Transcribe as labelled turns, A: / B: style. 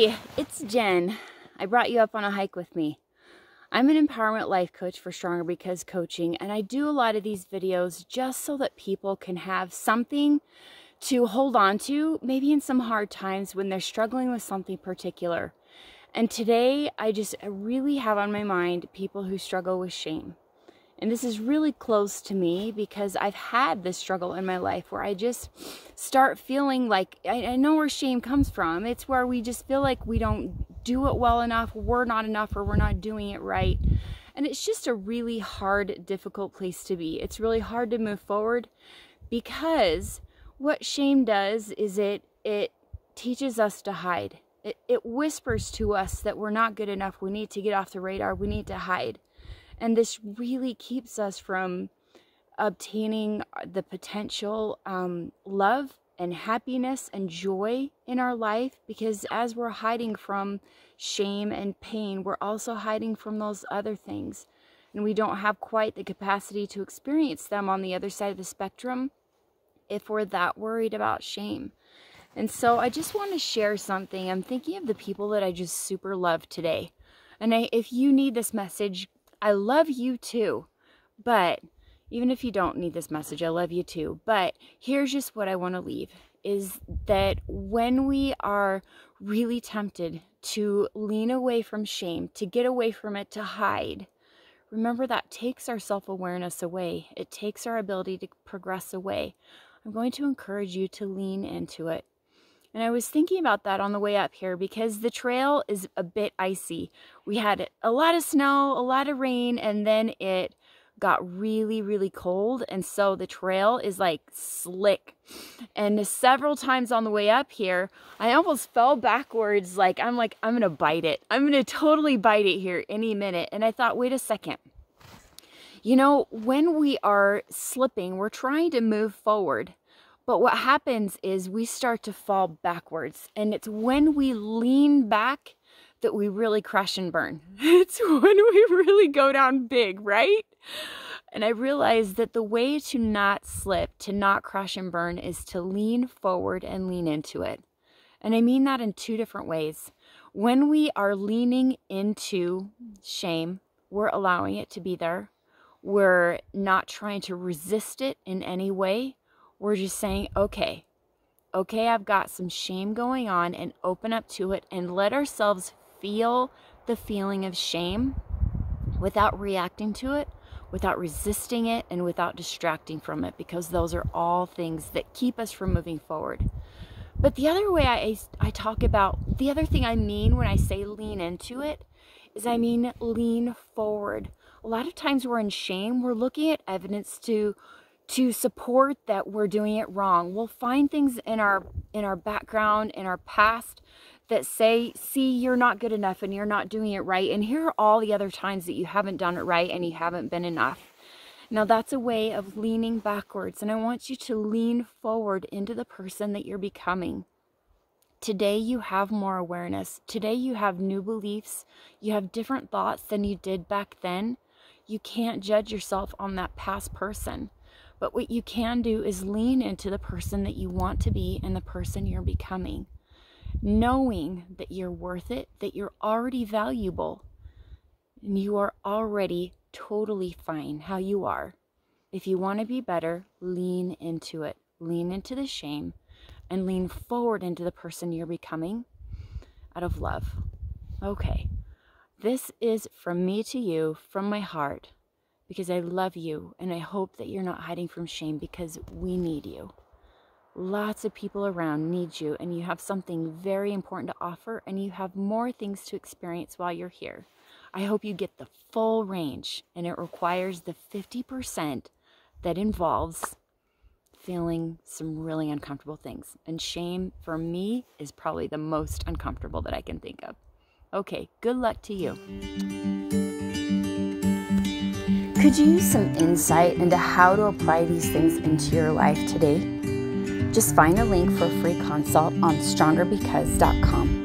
A: It's Jen. I brought you up on a hike with me. I'm an empowerment life coach for Stronger Because Coaching, and I do a lot of these videos just so that people can have something to hold on to, maybe in some hard times when they're struggling with something particular. And today, I just really have on my mind people who struggle with shame. And this is really close to me because I've had this struggle in my life where I just start feeling like I, I, know where shame comes from. It's where we just feel like we don't do it well enough, we're not enough, or we're not doing it right. And it's just a really hard, difficult place to be. It's really hard to move forward because what shame does is it it teaches us to hide. It, it whispers to us that we're not good enough. We need to get off the radar. We need to hide. And this really keeps us from obtaining the potential um, love and happiness and joy in our life because as we're hiding from shame and pain, we're also hiding from those other things. And we don't have quite the capacity to experience them on the other side of the spectrum if we're that worried about shame. And so I just want to share something. I'm thinking of the people that I just super love today. And I, if you need this message, I love you too. But even if you don't need this message, I love you too. But here's just what I want to leave is that when we are really tempted to lean away from shame, to get away from it, to hide, remember that takes our self awareness away. It takes our ability to progress away. I'm going to encourage you to lean into it. And I was thinking about that on the way up here because the trail is a bit icy. We had a lot of snow, a lot of rain, and then it got really, really cold. And so the trail is like slick. And several times on the way up here, I almost fell backwards. Like, I'm like, I'm going to bite it. I'm going to totally bite it here any minute. And I thought, wait a second. You know, when we are slipping, we're trying to move forward. But what happens is we start to fall backwards. And it's when we lean back that we really crash and burn. It's when we really go down big, right? And I realized that the way to not slip, to not crash and burn, is to lean forward and lean into it. And I mean that in two different ways. When we are leaning into shame, we're allowing it to be there. We're not trying to resist it in any way. We're just saying, okay, okay, I've got some shame going on and open up to it and let ourselves feel the feeling of shame without reacting to it, without resisting it, and without distracting from it, because those are all things that keep us from moving forward. But the other way I, I talk about, the other thing I mean when I say lean into it, is I mean lean forward. A lot of times we're in shame, we're looking at evidence to to support that we're doing it wrong. We'll find things in our in our background, in our past that say, see, you're not good enough and you're not doing it right. And here are all the other times that you haven't done it right and you haven't been enough. Now, that's a way of leaning backwards. And I want you to lean forward into the person that you're becoming. Today, you have more awareness. Today, you have new beliefs. You have different thoughts than you did back then. You can't judge yourself on that past person. But what you can do is lean into the person that you want to be and the person you're becoming knowing that you're worth it, that you're already valuable, and you are already totally fine how you are. If you want to be better, lean into it. Lean into the shame and lean forward into the person you're becoming out of love. Okay, this is from me to you, from my heart, because I love you and I hope that you're not hiding from shame because we need you. Lots of people around need you, and you have something very important to offer, and you have more things to experience while you're here. I hope you get the full range, and it requires the 50% that involves feeling some really uncomfortable things. And shame, for me, is probably the most uncomfortable that I can think of. Okay, good luck to you. Could you use some insight into how to apply these things into your life today? Just find a link for a free consult on strongerbecause.com.